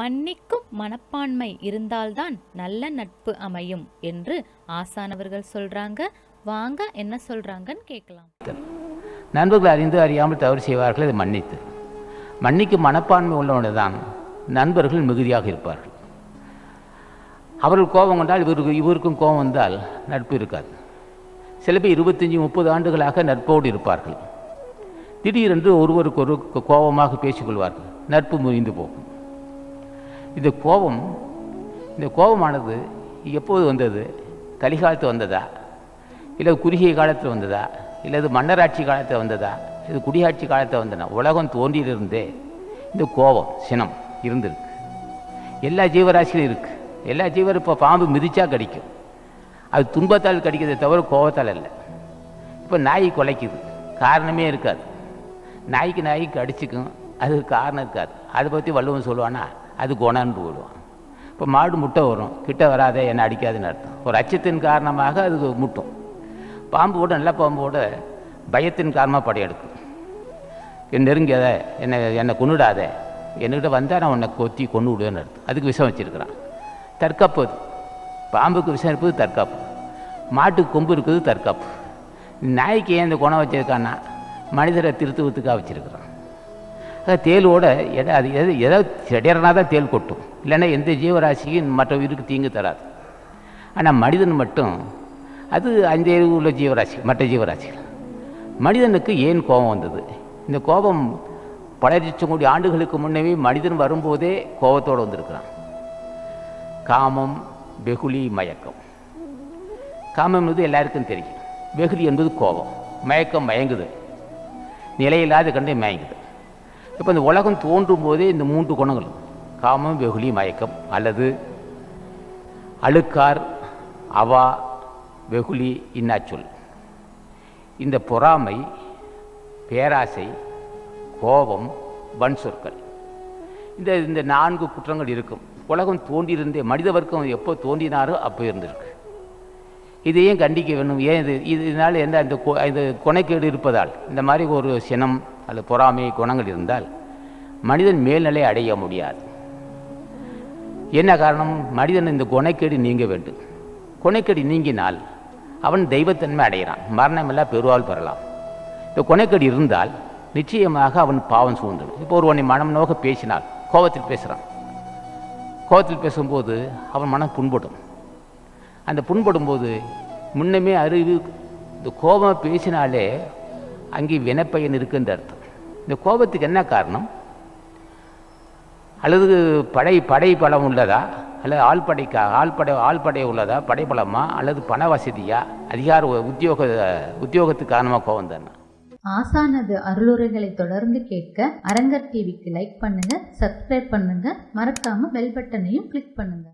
மன்னிக்கும் மனப்பான்மை இருந்தால்தான் நல்ல நட்பு அமையும் என்று ஆசானவர்கள் சொல்றாங்க. வாங்க என்ன சொல்றாங்கன்னு கேட்கலாம். நண்பர்கள் அறிந்து அறியாமல் தவறு செய்வார்கள் அதை மன்னித்து. மன்னிக்கும் மனப்பான்மை உள்ளவனு தான் நண்பர்கள் மிகுதியாக இருப்பார்கள். அவர்கள் கோபம் கொண்டால் இவருக்கு இவருக்கும் கோபம் வந்தால் நட்பு இருக்காது. சில பேர் இருபத்தஞ்சி முப்பது ஆண்டுகளாக நட்போடு இருப்பார்கள். திடீரென்று ஒருவருக்கு ஒரு கோபமாக பேசிக்கொள்வார்கள் நட்பு முறிந்து போகும். இந்த கோபம். இந்த கோபமானது எப்போது வந்தது? கலிகாலத்து வந்ததா? இல்லை குறுகிய காலத்தில் வந்ததா? இல்லை இது மன்னராட்சி காலத்தில் வந்ததா? இது குடியாட்சி காலத்தில் வந்தனா உலகம் தோன்றியிலிருந்தே இந்த கோபம் சினம் இருந்திருக்கு. எல்லா ஜீவராசிகளும் இருக்குது எல்லா ஜீவரும் இப்போ பாம்பு மிதிச்சா கடிக்கும். அது துன்பத்தால் கடிக்கிறதை தவிர கோபத்தால் இல்லை இப்போ நாய் குலைக்குது. காரணமே இருக்காது. நாய்க்கு நாய்க்கு அடிச்சுக்கும். அதுக்கு காரணம் இருக்காது. அதை பற்றி வள்ளுவன் சொல்லுவானா? அது குணம்னு போடுவான். இப்போ மாடு முட்டை வரும். கிட்ட வராதே என்னை அடிக்காதுன்னு அர்த்தம். ஒரு அச்சத்தின் காரணமாக அது முட்டும். பாம்பு கூட நல்ல பாம்போட பயத்தின் காரணமாக படையெடுக்கும். என் நெருங்கியத என்னை என்னை கொண்டுடாத என்கிட்ட வந்தால் நான் உன்னை கொத்தி கொண்டு விடுவேன்னு அர்த்தம். அதுக்கு விஷம் வச்சுருக்கிறான். தற்காப்பு. அது பாம்புக்கு விஷம் இருப்பது தற்காப்பு. மாட்டுக்கு கொம்பு இருக்குது தற்காப்பு. நாய்க்கு ஏன் இந்த குணம் வச்சிருக்கான்னா மனிதரை திருத்துவத்துக்காக வச்சுருக்கிறான். தேலோட எதை அது எது எதோ செடியறனா தான் தேல் கொட்டும். இல்லைன்னா எந்த ஜீவராசியும் மற்ற உயிருக்கு தீங்கு தராது. ஆனால் மனிதன் மட்டும் அது அந்த உள்ள ஜீவராசி மற்ற ஜீவராசிகள். மனிதனுக்கு ஏன் கோபம் வந்தது? இந்த கோபம் பல லட்சம் கோடி ஆண்டுகளுக்கு முன்னவே மனிதன் வரும்போதே கோபத்தோடு வந்திருக்கிறான். காமம் வெகுளி மயக்கம். காமம் என்பது எல்லாருக்கும் தெரியும். வெகுளி என்பது கோபம். மயக்கம் மயங்குது நிலையில்லாத கண்டு மயங்குது இப்போ இந்த உலகம் தோன்றும் போதே இந்த மூன்று குணங்கள் காமம் வெகுளி மயக்கம் அல்லது அழுக்கார் அவா வெகுளி இன்னாச்சொல். இந்த பொறாமை பேராசை கோபம் வன் சொற்கள். இந்த இந்த நான்கு குற்றங்கள் இருக்கும். உலகம் தோன்றியிருந்தே மனித வர்க்கம் எப்போ தோன்றினாரோ அப்போ இருந்திருக்கு. இது ஏன் கண்டிக்க வேணும் ஏன் இது இதனால் எந்த இந்த கொ- இந்த கொனைக்கேடு இருப்பதால் இந்த மாதிரி ஒரு சினம் அல்லது பொறாமை குணங்கள் இருந்தால் மனிதன் மேல்நிலை அடைய முடியாது. என்ன காரணம்? மனிதன் இந்த குணக்கேடு நீங்க வேண்டும். குணக்கேடு நீங்கினால் அவன் தெய்வத்தன்மை அடைகிறான். மரணமெல்லாம் பெருவால் பெறலாம். இந்த குணக்கேடு இருந்தால் நிச்சயமாக அவன் பாவம் சூழ்ந்துடும் இப்போ ஒருவனை மனம் நோக பேசினால் கோபத்தில் பேசுகிறான். கோபத்தில் பேசும்போது அவன் மனம் புண்படும். அந்த புண்படும் போது முன்னமே அறிவு இந்த கோபம் பேசினாலே அங்கே வினப்பயன் இருக்குன்ற அர்த்தம். இந்த கோபத்துக்கு என்ன காரணம்? அல்லது படை படை பலம் உள்ளதா? அல்லது ஆள்படைக்கா ஆள்படை ஆள்படை உள்ளதா? படைபலமா அல்லது பண வசதியா? அதிகார உத்தியோக உத்தியோகத்துக்கு காரணமாக கோபம் தானே? ஆசானது அருளுரைகளை தொடர்ந்து கேட்க அரங்கர் டிவிக்கு லைக் பண்ணுங்க சப்ஸ்கிரைப் பண்ணுங்க. மறக்காம பெல் பட்டனையும் கிளிக் பண்ணுங்க.